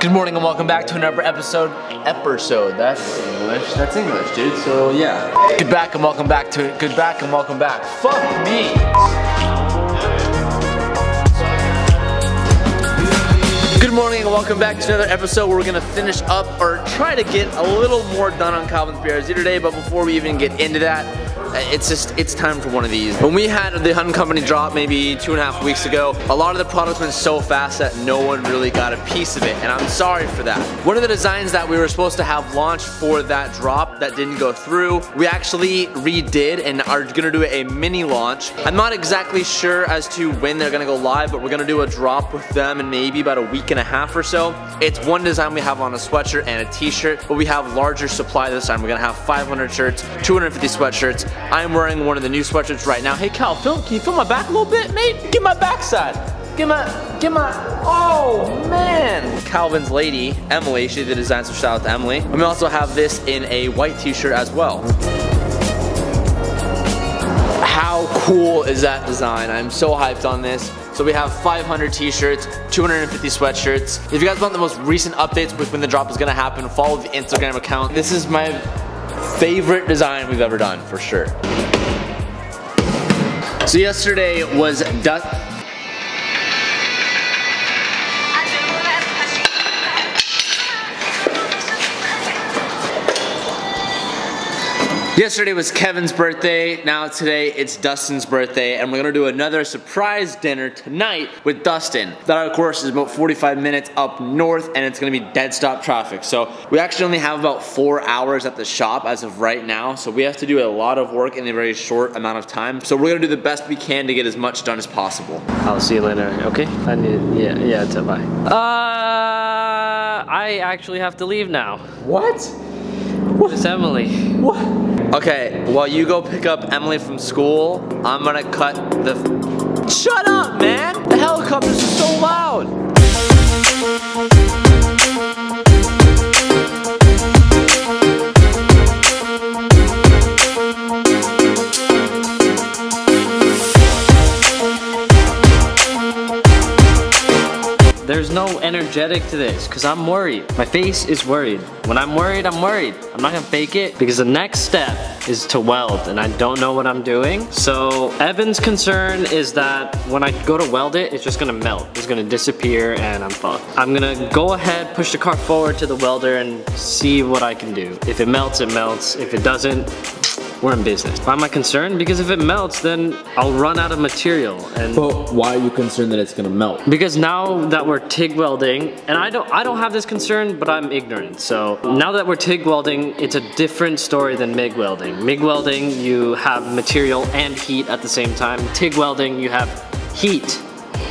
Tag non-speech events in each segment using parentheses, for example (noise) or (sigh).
Good morning and welcome back to another episode. Episode. That's English. That's English, dude. So yeah. Good back and welcome back to it. Good back and welcome back. Fuck me. Good morning and welcome back to another episode where we're gonna finish up or try to get a little more done on Calvin's BRZ today. But before we even get into that, it's just it's time for one of these. When we had the Hunt Company drop maybe two and a half weeks ago, a lot of the products went so fast that no one really got a piece of it, and I'm sorry for that. One of the designs that we were supposed to have launched for that drop that didn't go through, we actually redid and are gonna do a mini launch. I'm not exactly sure as to when they're gonna go live, but we're gonna do a drop with them in maybe about a week and a half or so. It's one design we have on a sweatshirt and a t-shirt, but we have larger supply this time. We're gonna have 500 shirts, 250 sweatshirts, I'm wearing one of the new sweatshirts right now. Hey Cal, film, can you film my back a little bit, mate? Get my backside. Get my, get my, oh man. Calvin's lady, Emily, she did the design, so shout out to Emily. And we also have this in a white t-shirt as well. How cool is that design? I'm so hyped on this. So we have 500 t-shirts, 250 sweatshirts. If you guys want the most recent updates with when the drop is gonna happen, follow the Instagram account. This is my favorite design we've ever done, for sure. So yesterday was dust. Yesterday was Kevin's birthday, now today it's Dustin's birthday, and we're gonna do another surprise dinner tonight with Dustin. That of course is about 45 minutes up north and it's gonna be dead stop traffic. So we actually only have about four hours at the shop as of right now, so we have to do a lot of work in a very short amount of time. So we're gonna do the best we can to get as much done as possible. I'll see you later, okay? I need, yeah, yeah, it's a bye. Uh, I actually have to leave now. What? What? It's Emily. What? Okay, while you go pick up Emily from school, I'm gonna cut the... Shut up, man! The helicopters are so loud! Energetic to this because I'm worried. My face is worried. When I'm worried, I'm worried. I'm not gonna fake it because the next step is to weld and I don't know what I'm doing. So Evan's concern is that when I go to weld it, it's just gonna melt. It's gonna disappear and I'm fucked. I'm gonna go ahead, push the car forward to the welder and see what I can do. If it melts, it melts. If it doesn't, we're in business. Why am I concerned? Because if it melts, then I'll run out of material. And but why are you concerned that it's gonna melt? Because now that we're TIG welding, and I don't, I don't have this concern, but I'm ignorant. So now that we're TIG welding, it's a different story than MIG welding. MIG welding, you have material and heat at the same time. TIG welding, you have heat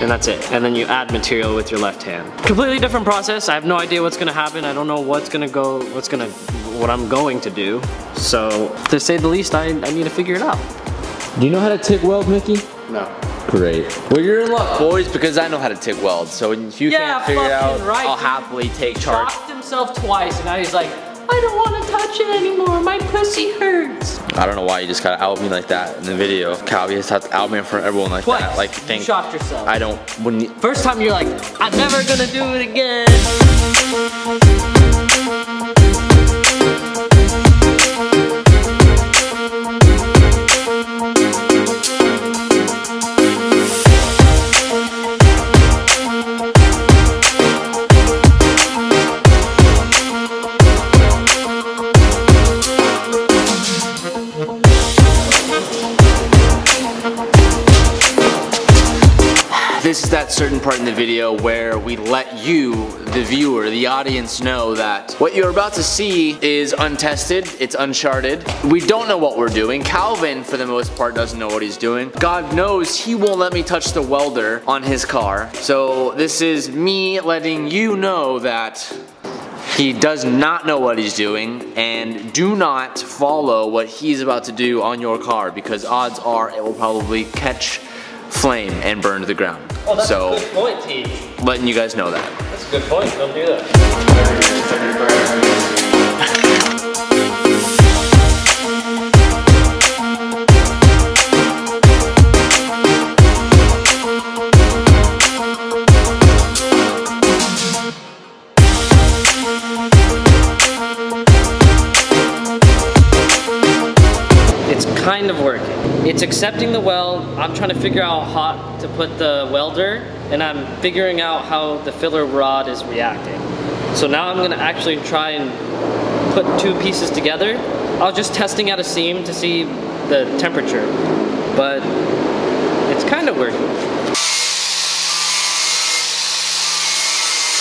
and that's it. And then you add material with your left hand. Completely different process. I have no idea what's gonna happen. I don't know what's gonna go, what's gonna, what I'm going to do. So to say the least, I, I need to figure it out. Do you know how to TIG weld, Mickey? No. Great. Well, you're in luck, boys, because I know how to TIG weld. So if you yeah, can't figure it out, right, I'll happily take charge. Shocked himself twice, and now he's like, I don't want to touch it anymore. My pussy hurts. I don't know why you just gotta out me like that in the video. Calvi has to out me in front of everyone like Twice. that. Like think. You shocked yourself. I don't. When you, First time you're like, I'm never gonna do it again. Part in the video where we let you, the viewer, the audience know that what you're about to see is untested, it's uncharted. We don't know what we're doing. Calvin, for the most part, doesn't know what he's doing. God knows he won't let me touch the welder on his car. So this is me letting you know that he does not know what he's doing and do not follow what he's about to do on your car because odds are it will probably catch flame and burn to the ground. Oh, that's so a good point, Teach. letting you guys know that. That's a good point. Don't do that. Accepting the weld. I'm trying to figure out how hot to put the welder, and I'm figuring out how the filler rod is reacting. So now I'm gonna actually try and put two pieces together. I was just testing out a seam to see the temperature, but it's kind of working.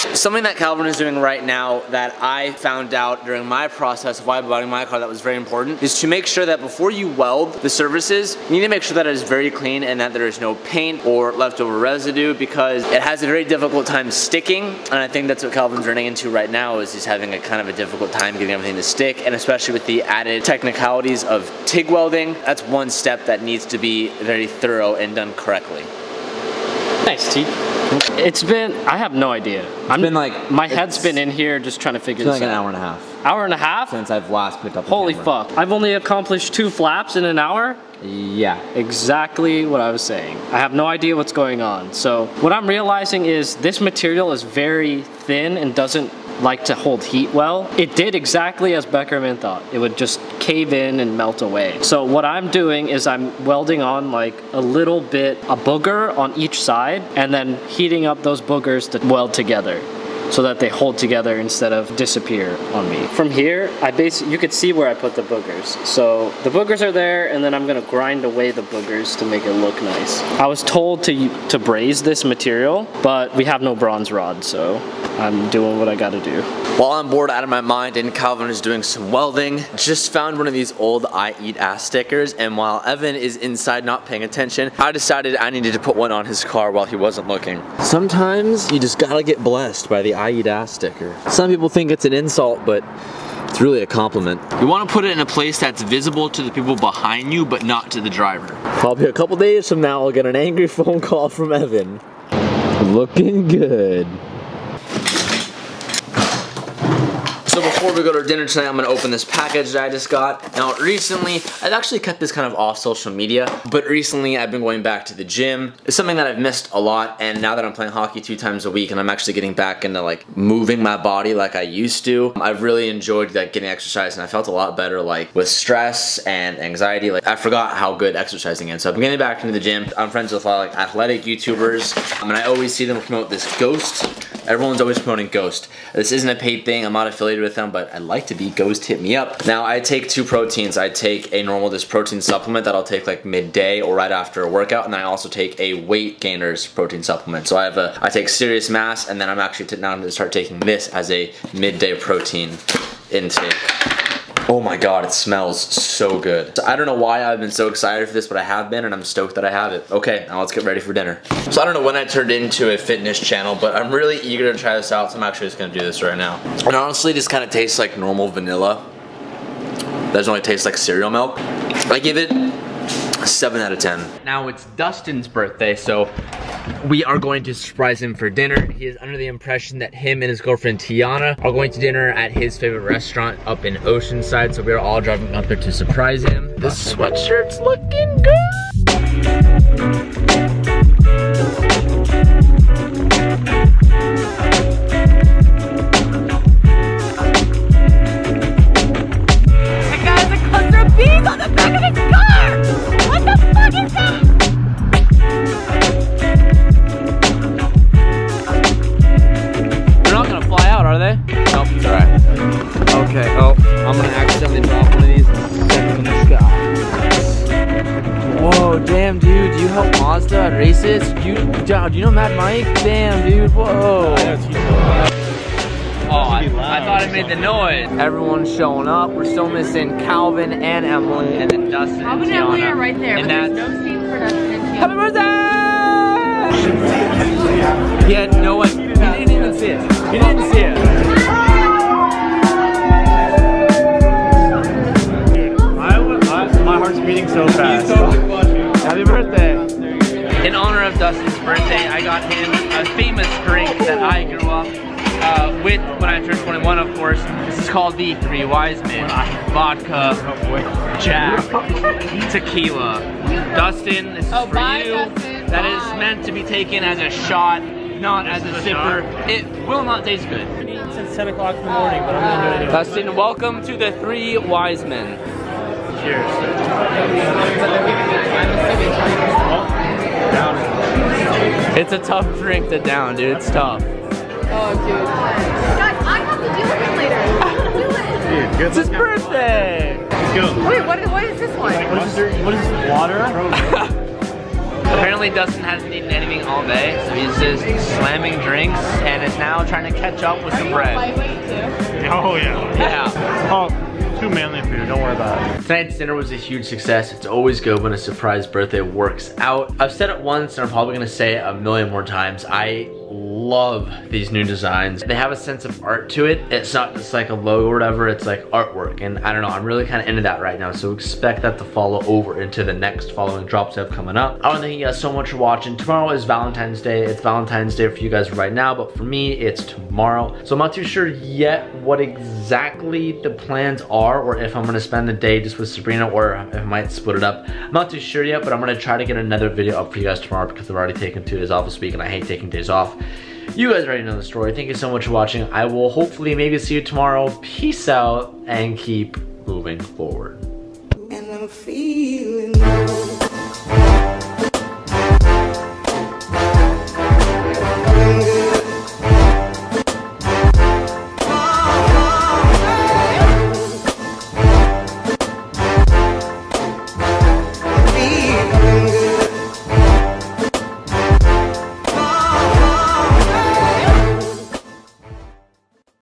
Something that Calvin is doing right now that I found out during my process of why building my car that was very important is to make sure that before you weld the surfaces, you need to make sure that it is very clean and that there is no paint or leftover residue because it has a very difficult time sticking and I think that's what Calvin's running into right now is he's having a kind of a difficult time getting everything to stick and especially with the added technicalities of TIG welding, that's one step that needs to be very thorough and done correctly. Nice, T. It's been, I have no idea. It's been like- my head's been in here just trying to figure It's this like an out. hour and a half Hour and a half? since I've last picked up the Holy camera. fuck. I've only accomplished two flaps in an hour? Yeah. Exactly what I was saying. I have no idea what's going on. So what I'm realizing is this material is very thin and doesn't like to hold heat well. It did exactly as Beckerman thought. It would just cave in and melt away. So what I'm doing is I'm welding on like a little bit, a booger on each side, and then heating up those boogers to weld together so that they hold together instead of disappear on me. From here, I basically, you could see where I put the boogers. So the boogers are there and then I'm gonna grind away the boogers to make it look nice. I was told to, to braze this material, but we have no bronze rod, so I'm doing what I gotta do. While I'm bored out of my mind and Calvin is doing some welding, just found one of these old I eat ass stickers and while Evan is inside not paying attention, I decided I needed to put one on his car while he wasn't looking. Sometimes you just gotta get blessed by the I eat ass sticker. Some people think it's an insult, but it's really a compliment. You wanna put it in a place that's visible to the people behind you, but not to the driver. Probably a couple days from now, I'll get an angry phone call from Evan. Looking good. So before we go to dinner tonight, I'm gonna open this package that I just got. Now recently, I've actually kept this kind of off social media, but recently I've been going back to the gym. It's something that I've missed a lot, and now that I'm playing hockey two times a week and I'm actually getting back into like moving my body like I used to, I've really enjoyed like getting exercise and I felt a lot better like with stress and anxiety. Like I forgot how good exercising is. So been getting back into the gym. I'm friends with a lot of like athletic YouTubers, and I always see them promote this Ghost Everyone's always promoting Ghost. This isn't a paid thing. I'm not affiliated with them, but I'd like to be. Ghost hit me up. Now, I take two proteins. I take a normal this protein supplement that I'll take like midday or right after a workout, and I also take a weight gainers protein supplement. So I have a, I take Serious Mass, and then I'm actually now going to start taking this as a midday protein intake. Oh my god, it smells so good. So I don't know why I've been so excited for this, but I have been and I'm stoked that I have it. Okay, now let's get ready for dinner. So I don't know when I turned into a fitness channel, but I'm really eager to try this out, so I'm actually just gonna do this right now. And honestly, this kind of tastes like normal vanilla. Doesn't really taste like cereal milk. I give it 7 out of 10. Now it's Dustin's birthday, so we are going to surprise him for dinner. He is under the impression that him and his girlfriend Tiana are going to dinner at his favorite restaurant up in Oceanside, so we are all driving up there to surprise him. This sweatshirt's looking good. You, do you know Mad Mike? Damn dude, whoa. Oh, I, I thought it made the noise. Everyone's showing up. We're still missing Calvin and Emily, and then Dustin Calvin and and Emily are right there, And but there's no seats for Dustin and Happy birthday! He had no idea. He didn't even see it. He didn't see it. my heart's beating so fast. I got him a famous drink that I grew up uh, with when I turned 21, of course. This is called the Three Wise Men. Vodka, Jack, tequila. Dustin, this is Oh, for bye, you. Dustin. That is Bye. meant to be taken as a shot, not as a sipper. It will not taste good. Since 10 o'clock in the morning, but I'm gonna do it. Dustin, welcome to the Three Wise Men. Cheers. Oh, down. It's a tough drink to down, dude. It's tough. Oh, dude. Guys, I have to deal with him later. (laughs) Do it. Dude, It's his birthday. Let's go. Wait, what, what is this one? What is this? What is this? Water? (laughs) Apparently Dustin hasn't eaten anything all day, so he's just slamming drinks and is now trying to catch up with some bread. Oh yeah. Yeah. Oh, too manly for you. Don't worry about it. Tonight's dinner was a huge success. It's always good when a surprise birthday works out. I've said it once and I'm probably gonna say it a million more times. I love these new designs. They have a sense of art to it. It's not just like a logo or whatever, it's like artwork. And I don't know, I'm really kind of into that right now. So expect that to follow over into the next following drops I have coming up. I wanna thank you guys so much for watching. Tomorrow is Valentine's Day. It's Valentine's Day for you guys right now, but for me, it's tomorrow. So I'm not too sure yet what exactly the plans are or if I'm gonna spend the day just with Sabrina or if I might split it up. I'm not too sure yet, but I'm gonna try to get another video up for you guys tomorrow because I've already taken two days off this week and I hate taking days off. You guys already know the story. Thank you so much for watching. I will hopefully maybe see you tomorrow. Peace out and keep moving forward.